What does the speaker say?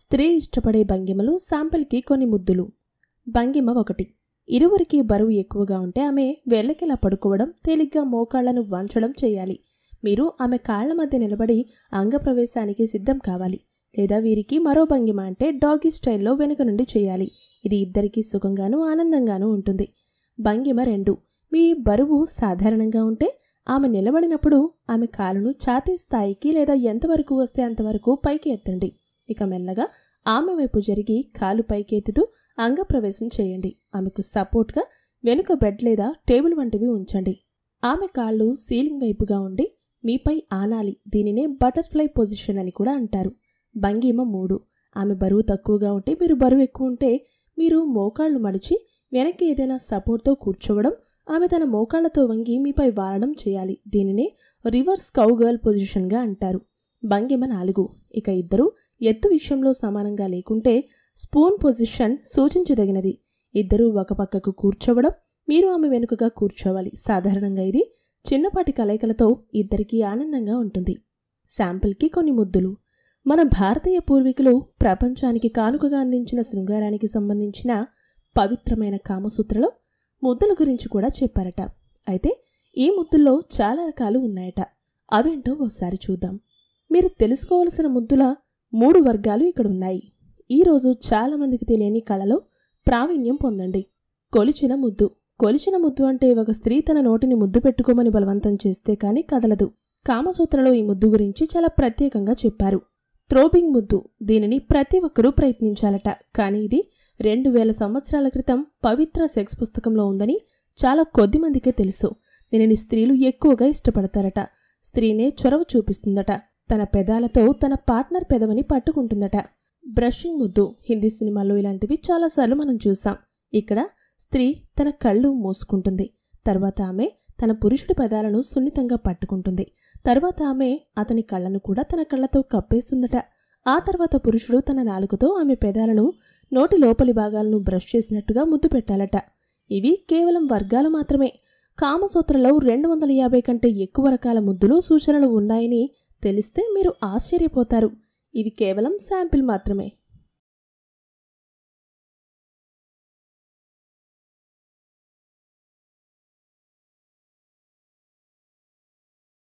స్త్రీ ఇష్టపడే భంగిమలు శాంపిల్కి కొన్ని ముద్దులు. భంగిమ ఒకటి. ఇరువురికి బరువు ఎక్కువగా ఉంటే ఆమె వెళ్ళకిలా పడుకోవడం తేలిగ్గా మోకాళ్ళను వంచడం చేయాలి. మీరు ఆమె కాళ్ళ మధ్య నిలబడి అంగప్రవేశానికి సిద్ధం కావాలి. లేదా వీరికి మరో భంగిమ అంటే డాగీ స్టైల్లో వెనుక నుండి చేయాలి. ఇది ఇద్దరికీ సుఖంగానూ ఆనందంగానూ ఉంటుంది. భంగిమ రెండు. మీ బరువు సాధారణంగా ఉంటే ఆమె నిలబడినప్పుడు ఆమె కాలును ఛాతీ స్థాయికి లేదా ఎంతవరకు వస్తే అంతవరకు పైకి ఎత్తండి. ఇక మెల్లగా ఆమె వైపు జరిగి కాలు పైకెత్తుతూ అంగప్రవేశం చేయండి. ఆమెకు సపోర్ట్గా వెనుక బెడ్ లేదా టేబుల్ వంటివి ఉంచండి. ఆమె కాళ్ళు సీలింగ్ వైపుగా ఉండి మీపై ఆనాలి. దీనినే బటర్ఫ్లై పొజిషన్ అని కూడా అంటారు. భంగిమ మూడు. ఆమె బరువు తక్కువగా ఉంటే మీరు బరువు ఎక్కువ ఉంటే మీరు మోకాళ్ళు మడిచి వెనక్కి ఏదైనా సపోర్ట్తో కూర్చోవడం ఆమె తన మోకాళ్ళతో వంగి మీపై వారడం చేయాలి. దీనినే రివర్స్ కౌగర్ల్ పొజిషన్గా అంటారు. భంగిమ నాలుగు. ఇక ఇద్దరు ఎత్తు విషయంలో సమానంగా లేకుంటే స్పూన్ పొజిషన్ సూచించదగినది. ఇద్దరూ ఒక పక్కకు కూర్చోవడం మీరు ఆమె వెనుకగా కూర్చోవాలి. సాధారణంగా ఇది చిన్నపాటి కలయికలతో ఇద్దరికీ ఆనందంగా ఉంటుంది. శాంపిల్కి కొన్ని ముద్దులు. మన భారతీయ పూర్వీకులు ప్రపంచానికి కానుకగా అందించిన శృంగారానికి సంబంధించిన పవిత్రమైన కామసూత్రలో ముద్దుల గురించి కూడా చెప్పారట. అయితే ఈ ముద్దుల్లో చాలా రకాలు ఉన్నాయట. అవేంటో ఒకసారి చూద్దాం. మీరు తెలుసుకోవలసిన ముద్దుల మూడు వర్గాలు ఇక్కడ ఉన్నాయి ఈరోజు చాలామందికి తెలియని కళలో ప్రావీణ్యం పొందండి. కొలిచిన ముద్దు. కొలిచిన ముద్దు అంటే ఒక స్త్రీ తన నోటిని ముద్దు పెట్టుకోమని బలవంతం చేస్తే కానీ కదలదు. కామసూత్రలో ఈ ముద్దు గురించి చాలా ప్రత్యేకంగా చెప్పారు. త్రోబింగ్ ముద్దు. దీనిని ప్రతి ఒక్కరూ ప్రయత్నించాలట. కానీ ఇది రెండు వేల సంవత్సరాల క్రితం పవిత్ర సెక్స్ పుస్తకంలో ఉందని చాలా కొద్ది మందికే తెలుసు. దీనిని స్త్రీలు ఎక్కువగా ఇష్టపడతారట. స్త్రీనే చొరవ చూపిస్తుందట. తన పెదాలతో తన పార్ట్నర్ పెదవని పట్టుకుంటుందట. బ్రషింగ్ ముద్దు. హిందీ సినిమాల్లో ఇలాంటివి చాలాసార్లు మనం చూసాం. ఇక్కడ స్త్రీ తన కళ్ళు మూసుకుంటుంది. తర్వాత ఆమె తన పురుషుడి పెదాలను సున్నితంగా పట్టుకుంటుంది. తర్వాత ఆమె అతని కళ్ళను కూడా తన కళ్ళతో కప్పేస్తుందట. ఆ తర్వాత పురుషుడు తన నాలుకతో ఆమె పెదాలను నోటి లోపలి భాగాలను బ్రష్ చేసినట్టుగా ముద్దు పెట్టాలట. ఇవి కేవలం వర్గాలు మాత్రమే. కామసూత్రలో రెండు వందల యాభై కంటే ఎక్కువ రకాల ముద్దులు సూచనలు ఉన్నాయని తెలిస్తే మీరు ఆశ్చర్యపోతారు. ఇవి కేవలం శాంపిల్ మాత్రమే.